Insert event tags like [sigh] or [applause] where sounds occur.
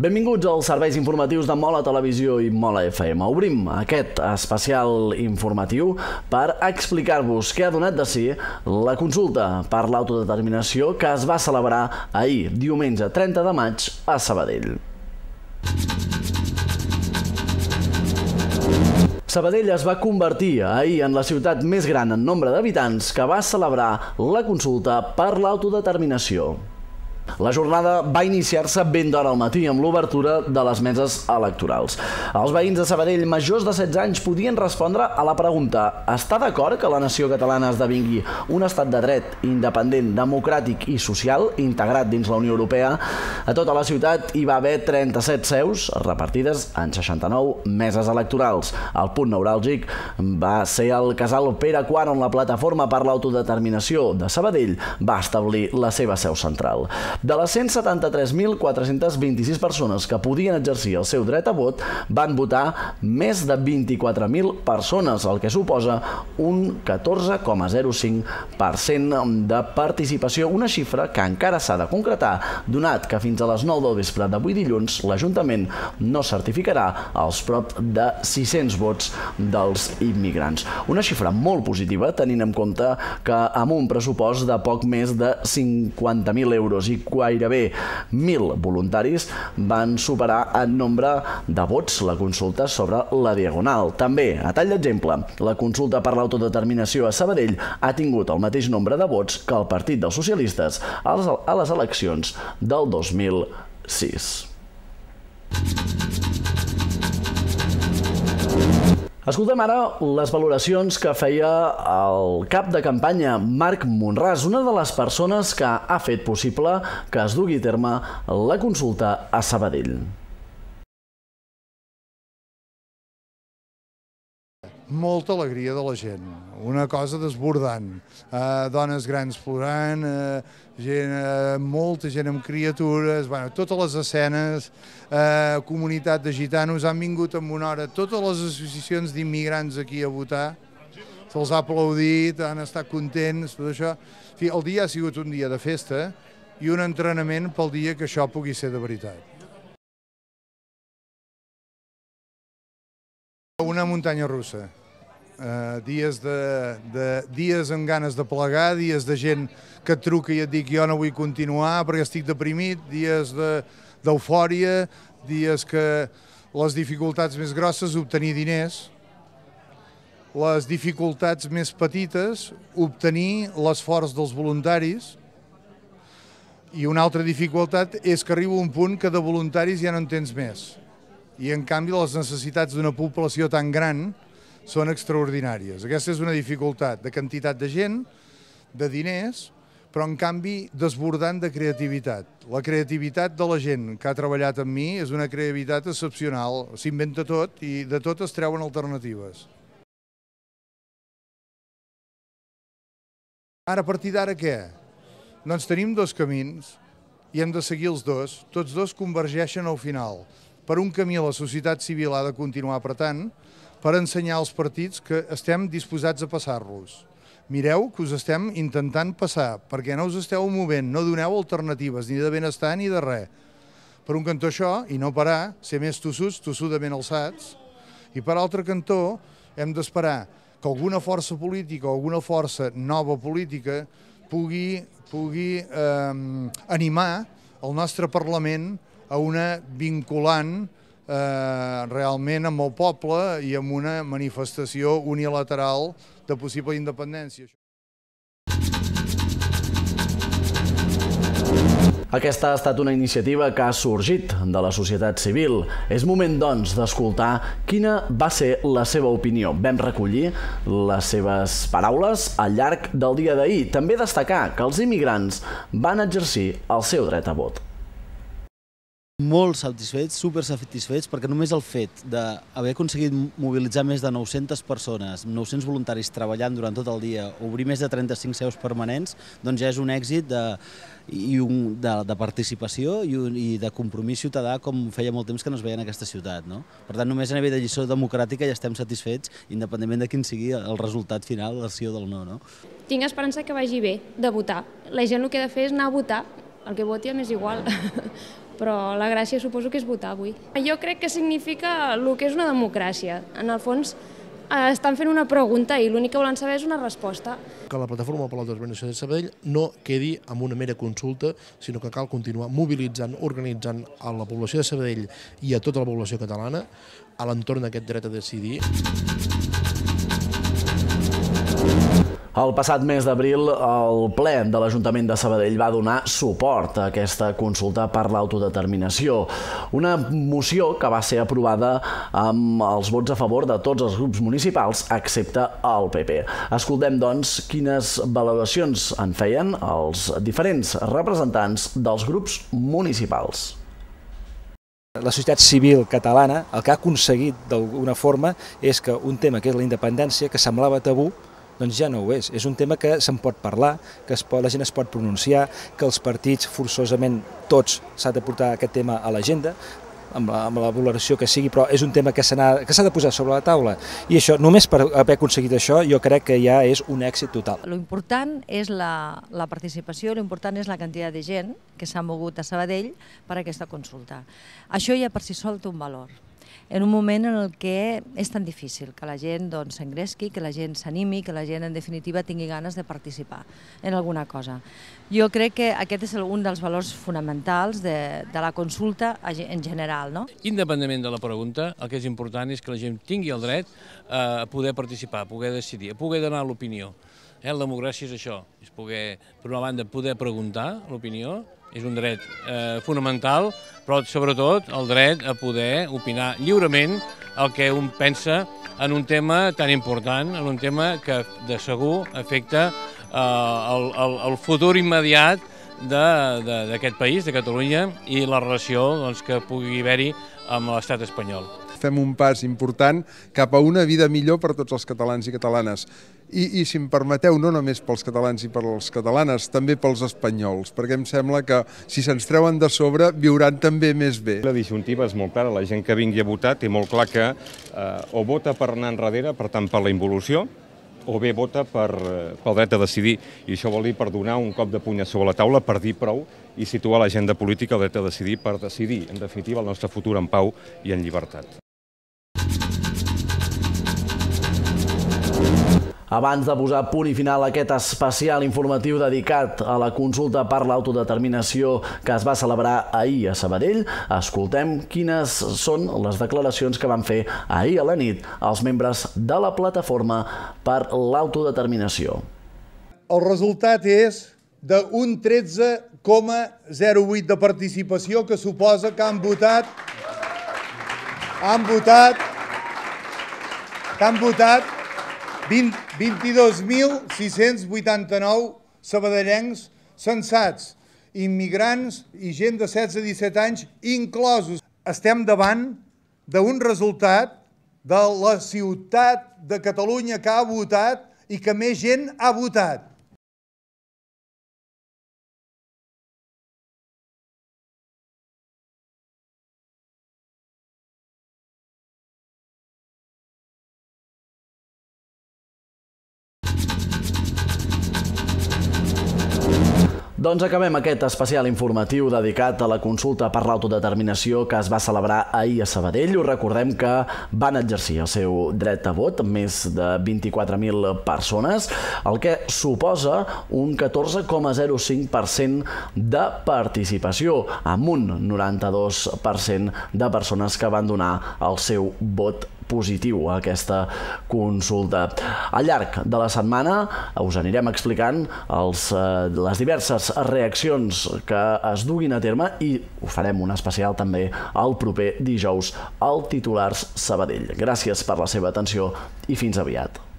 Benvinguts als serveis informatius de Mola Televisió i Mola FM. Obrim aquest especial informatiu per explicar-vos què ha donat de si la consulta per l'autodeterminació que es va celebrar ahir, diumenge 30 de maig, a Sabadell. Sabadell es va convertir ahir en la ciutat més gran en nombre d'habitants que va celebrar la consulta per l'autodeterminació. La jornada va iniciar-se ben d'hora al matí amb l'obertura de les meses electorals. Els veïns de Sabadell majors de 16 anys podien respondre a la pregunta «Està d'acord que la nació catalana esdevingui un estat de dret, independent, democràtic i social, integrat dins la Unió Europea?» A tota la ciutat hi va haver 37 seus repartides en 69 meses electorals. El punt neuràlgic va ser el casal Pere IV on la plataforma per l'autodeterminació de Sabadell va establir la seva seu central. De les 173.426 persones que podien exercir el seu dret a vot, van votar més de 24.000 persones, el que suposa un 14,05% de participació, una xifra que encara s'ha de concretar, donat que fins a les 9 del vespre d'avui dilluns l'Ajuntament no certificarà els prop de 600 vots dels immigrants. Una xifra molt positiva, tenint en compte que amb un pressupost de poc més de 50.000 euros i gairebé 1.000 voluntaris van superar en nombre de vots la consulta sobre la Diagonal. També, a tall d'exemple, la consulta per l'autodeterminació a Sabadell ha tingut el mateix nombre de vots que el Partit dels Socialistes a les eleccions del 2006. Escoltem ara les valoracions que feia el cap de campanya Marc Monràs, una de les persones que ha fet possible que es dugui a terme la consulta a Sabadell. Molta alegria de la gent, una cosa desbordant. Uh, dones grans plorant, uh, gent, uh, molta gent amb criatures, bueno, totes les escenes, uh, comunitat de gitanos, han vingut en una hora totes les associacions d'immigrants aquí a votar, se'ls ha aplaudit, han estat contents, tot això. Fi, el dia ha sigut un dia de festa i un entrenament pel dia que això pugui ser de veritat. Una muntanya russa. Uh, dies, de, de, dies amb ganes de plegar, dies de gent que et truca i et dic jo no vull continuar perquè estic deprimit, dies d'eufòria, de, dies que les dificultats més grosses, obtenir diners, les dificultats més petites, obtenir l'esforç dels voluntaris, i una altra dificultat és que arriba un punt que de voluntaris ja no en tens més. I en canvi les necessitats d'una població tan gran són extraordinàries. Aquesta és una dificultat de quantitat de gent, de diners, però en canvi desbordant de creativitat. La creativitat de la gent que ha treballat amb mi és una creativitat excepcional, s'inventa tot i de tot es treuen alternatives. Ara, a partir d'ara, què? Doncs tenim dos camins i hem de seguir els dos. Tots dos convergeixen al final. Per un camí la societat civil ha de continuar apretant, per ensenyar als partits que estem disposats a passar-los. Mireu que us estem intentant passar, perquè no us esteu movent, no doneu alternatives ni de benestar ni de res. Per un cantó això, i no parar, ser més tossuts, tossudament alçats, i per altre cantó hem d'esperar que alguna força política o alguna força nova política pugui, pugui eh, animar el nostre Parlament a una vinculant eh, realment amb el poble i amb una manifestació unilateral de possible independència. Aquesta ha estat una iniciativa que ha sorgit de la societat civil. És moment, doncs, d'escoltar quina va ser la seva opinió. Vam recollir les seves paraules al llarg del dia d'ahir. També destacar que els immigrants van exercir el seu dret a vot molt satisfets, super satisfets, perquè només el fet d'haver aconseguit mobilitzar més de 900 persones, 900 voluntaris treballant durant tot el dia, obrir més de 35 seus permanents, doncs ja és un èxit de, i un, de, de participació i, un, i de compromís ciutadà com feia molt temps que no es veia en aquesta ciutat. No? Per tant, només a nivell de lliçó democràtica ja estem satisfets, independentment de quin sigui el resultat final, del sí o del no. no? Tinc esperança que vagi bé de votar. La gent el que ha de fer és anar a votar, el que voti és igual. [laughs] però la gràcia suposo que és votar avui. Jo crec que significa el que és una democràcia. En el fons, eh, estan fent una pregunta i l'únic que volen saber és una resposta. Que la plataforma per l'autodeterminació de Sabadell no quedi amb una mera consulta, sinó que cal continuar mobilitzant, organitzant a la població de Sabadell i a tota la població catalana a l'entorn d'aquest dret a decidir. El passat mes d'abril, el ple de l'Ajuntament de Sabadell va donar suport a aquesta consulta per l'autodeterminació. Una moció que va ser aprovada amb els vots a favor de tots els grups municipals, excepte el PP. Escoltem, doncs, quines valoracions en feien els diferents representants dels grups municipals. La societat civil catalana el que ha aconseguit d'alguna forma és que un tema que és la independència, que semblava tabú, doncs ja no ho és. És un tema que se'n pot parlar, que es pot, la gent es pot pronunciar, que els partits forçosament tots s'ha de portar aquest tema a l'agenda, amb la, amb la valoració que sigui, però és un tema que s'ha de posar sobre la taula. I això, només per haver aconseguit això, jo crec que ja és un èxit total. Lo important és la, la participació, lo important és la quantitat de gent que s'ha mogut a Sabadell per a aquesta consulta. Això ja per si sol té un valor en un moment en el que és tan difícil que la gent doncs, s'engresqui, doncs, que la gent s'animi, que la gent en definitiva tingui ganes de participar en alguna cosa. Jo crec que aquest és un dels valors fonamentals de, de la consulta en general. No? Independentment de la pregunta, el que és important és que la gent tingui el dret a poder participar, a poder decidir, a poder donar l'opinió. Eh, la democràcia és això, és poder, per una banda, poder preguntar l'opinió, és un dret eh, fonamental, però sobretot el dret a poder opinar lliurement el que un pensa en un tema tan important, en un tema que de segur afecta eh, el, el, el futur immediat d'aquest país, de Catalunya, i la relació doncs, que pugui haver-hi amb l'estat espanyol fem un pas important cap a una vida millor per tots els catalans i catalanes. I, i si em permeteu, no només pels catalans i per les catalanes, també pels espanyols, perquè em sembla que si se'ns treuen de sobre viuran també més bé. La disjuntiva és molt clara, la gent que vingui a votar té molt clar que eh, o vota per anar enrere, per tant per la involució, o bé vota per, eh, pel dret a decidir. I això vol dir per donar un cop de puny sobre la taula, per dir prou i situar l'agenda política el dret a decidir per decidir, en definitiva, el nostre futur en pau i en llibertat. Abans de posar punt i final a aquest especial informatiu dedicat a la consulta per l'autodeterminació que es va celebrar ahir a Sabadell, escoltem quines són les declaracions que van fer ahir a la nit els membres de la plataforma per l'autodeterminació. El resultat és d'un 13,08 de participació que suposa que han votat han votat han votat 22.689 sabadellencs censats, immigrants i gent de 16 a 17 anys inclosos. Estem davant d'un resultat de la ciutat de Catalunya que ha votat i que més gent ha votat. Doncs acabem aquest especial informatiu dedicat a la consulta per l'autodeterminació que es va celebrar ahir a Sabadell. Us recordem que van exercir el seu dret a vot més de 24.000 persones, el que suposa un 14,05% de participació, amb un 92% de persones que van donar el seu vot positiu a aquesta consulta. Al llarg de la setmana us anirem explicant els, eh, les diverses reaccions que es duguin a terme i ho farem un especial també el proper dijous al Titulars Sabadell. Gràcies per la seva atenció i fins aviat.